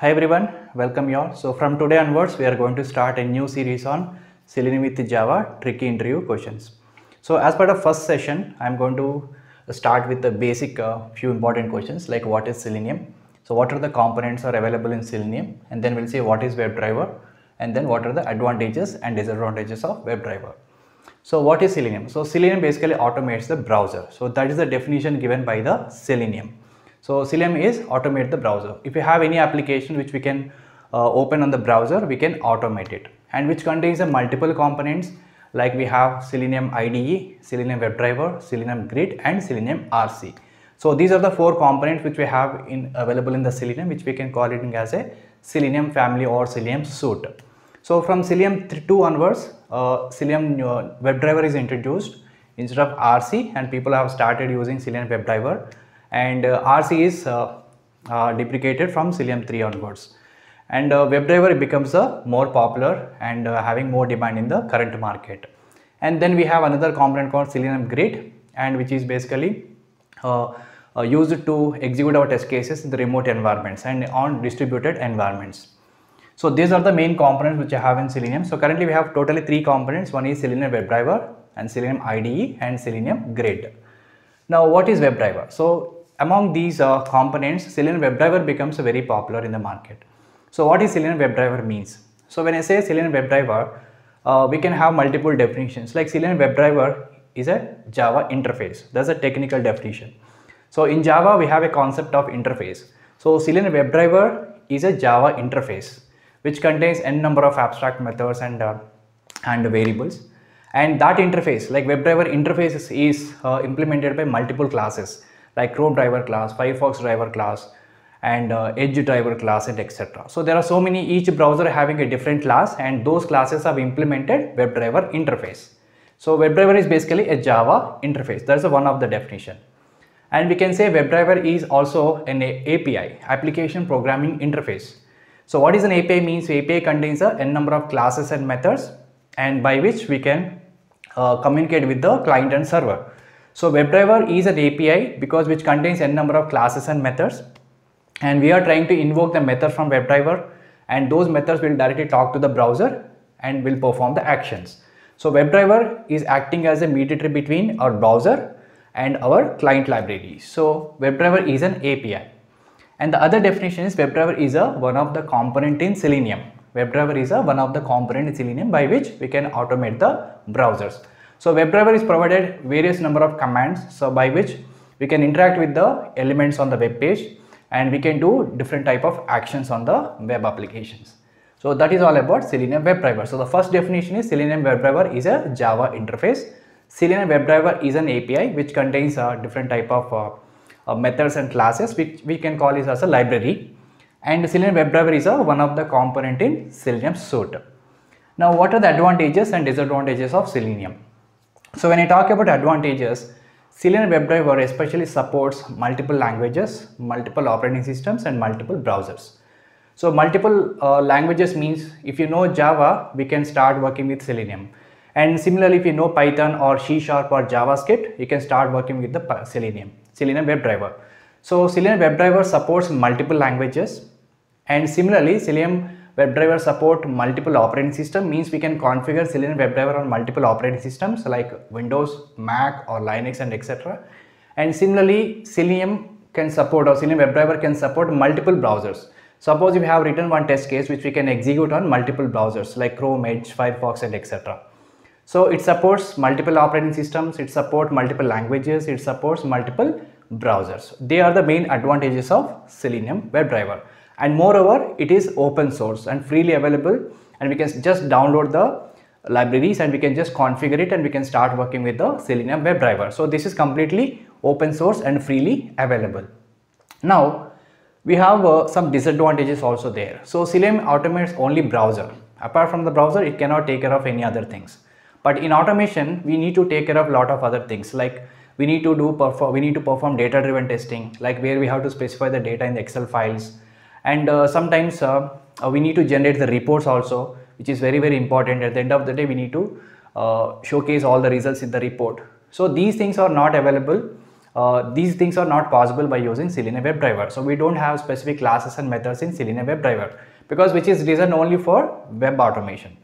Hi everyone, welcome you all. So from today onwards, we are going to start a new series on Selenium with Java tricky interview questions. So as part of first session, I'm going to start with the basic uh, few important questions like what is Selenium? So what are the components are available in Selenium? And then we'll see what is WebDriver and then what are the advantages and disadvantages of WebDriver. So what is Selenium? So Selenium basically automates the browser. So that is the definition given by the Selenium. So Selenium is automate the browser. If you have any application which we can uh, open on the browser, we can automate it and which contains a multiple components like we have Selenium IDE, Selenium WebDriver, Selenium Grid and Selenium RC. So these are the four components which we have in available in the Selenium which we can call it as a Selenium family or Selenium suite. So from Selenium 2 onwards, uh, Selenium uh, WebDriver is introduced instead of RC and people have started using Selenium WebDriver and uh, RC is uh, uh, deprecated from Selenium 3 onwards and WebDriver becomes uh, more popular and having more demand in the current market. And then we have another component called Selenium Grid and which is basically used to execute our test cases in the remote environments and on distributed environments. So these are the main components which I have in Selenium. So currently we have totally three components. One is Selenium WebDriver and Selenium IDE and Selenium Grid. Now what is WebDriver? So among these uh, components, Selenium WebDriver becomes very popular in the market. So what is Selenium WebDriver means? So when I say Selenium WebDriver, uh, we can have multiple definitions like Selenium WebDriver is a Java interface. That's a technical definition. So in Java, we have a concept of interface. So Selenium WebDriver is a Java interface which contains n number of abstract methods and uh, and variables and that interface like WebDriver interface is uh, implemented by multiple classes like Chrome driver class, Firefox driver class and uh, Edge driver class and etc. So there are so many each browser having a different class and those classes have implemented WebDriver interface. So WebDriver is basically a Java interface. That's one of the definition. And we can say WebDriver is also an API, application programming interface. So what is an API means API contains a n number of classes and methods and by which we can uh, communicate with the client and server. So WebDriver is an API because which contains n number of classes and methods and we are trying to invoke the method from WebDriver and those methods will directly talk to the browser and will perform the actions. So WebDriver is acting as a mediator between our browser and our client library. So WebDriver is an API. And the other definition is WebDriver is a one of the component in Selenium. WebDriver is a one of the component in Selenium by which we can automate the browsers. So WebDriver is provided various number of commands so by which we can interact with the elements on the web page and we can do different type of actions on the web applications. So that is all about Selenium WebDriver. So the first definition is Selenium WebDriver is a Java interface. Selenium WebDriver is an API which contains a different type of uh, uh, methods and classes which we can call it as a library and Selenium WebDriver is a one of the component in Selenium suite. Now what are the advantages and disadvantages of Selenium? So when I talk about advantages, Selenium WebDriver especially supports multiple languages, multiple operating systems and multiple browsers. So multiple uh, languages means if you know Java, we can start working with Selenium. And similarly, if you know Python or C Sharp or JavaScript, you can start working with the Selenium, Selenium WebDriver. So Selenium WebDriver supports multiple languages and similarly Selenium WebDriver support multiple operating system means we can configure Selenium WebDriver on multiple operating systems like Windows, Mac or Linux and etc. And similarly Selenium can support or Selenium WebDriver can support multiple browsers. Suppose you have written one test case which we can execute on multiple browsers like Chrome, Edge, Firefox and etc. So it supports multiple operating systems, it supports multiple languages, it supports multiple browsers. They are the main advantages of Selenium WebDriver. And moreover, it is open source and freely available and we can just download the libraries and we can just configure it and we can start working with the Selenium WebDriver. So this is completely open source and freely available. Now, we have uh, some disadvantages also there. So Selenium automates only browser. Apart from the browser, it cannot take care of any other things. But in automation, we need to take care of a lot of other things like we need to do perform we need to perform data driven testing like where we have to specify the data in the Excel files and uh, sometimes uh, uh, we need to generate the reports also which is very very important at the end of the day we need to showcase all the results in the report so these things are not available uh, these things are not possible by using Selenium WebDriver. So we don't have specific classes and methods in Selenium WebDriver because which is designed only for web automation.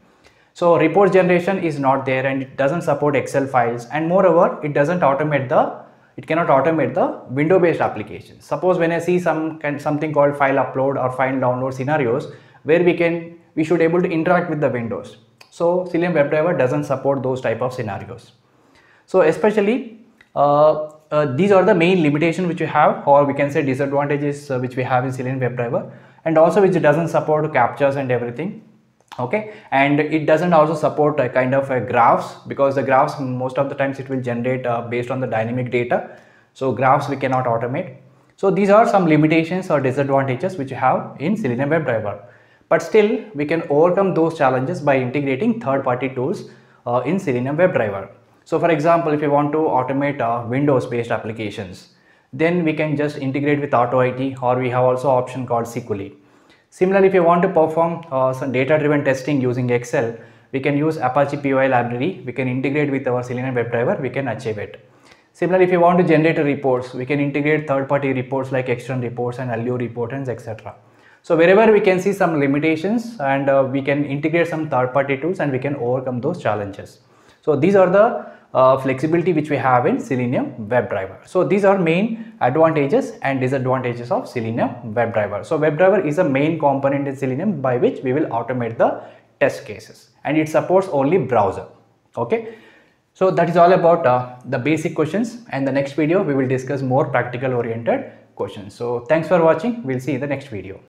So report generation is not there and it doesn't support Excel files and moreover it doesn't automate the it cannot automate the window based application. Suppose when I see some something called file upload or file download scenarios where we can we should able to interact with the windows. So Selenium WebDriver doesn't support those type of scenarios. So especially uh, uh, these are the main limitations which we have or we can say disadvantages uh, which we have in Selenium WebDriver and also which doesn't support captchas and everything okay? And it doesn't also support a kind of a graphs because the graphs most of the times it will generate uh, based on the dynamic data. So graphs we cannot automate. So these are some limitations or disadvantages which you have in Selenium WebDriver but still we can overcome those challenges by integrating third-party tools uh, in Selenium WebDriver so for example if you want to automate uh, Windows based applications then we can just integrate with AutoIT or we have also option called Sikuli Similarly, if you want to perform uh, some data-driven testing using Excel, we can use Apache POI library. We can integrate with our Selenium WebDriver. We can achieve it. Similarly, if you want to generate reports, we can integrate third-party reports like Extent reports and Allure reports, etc. So wherever we can see some limitations and uh, we can integrate some third-party tools and we can overcome those challenges. So these are the uh, flexibility which we have in Selenium WebDriver. So these are main advantages and disadvantages of Selenium WebDriver. So WebDriver is a main component in Selenium by which we will automate the test cases and it supports only browser. Okay. So that is all about uh, the basic questions and the next video we will discuss more practical oriented questions. So thanks for watching. We'll see in the next video.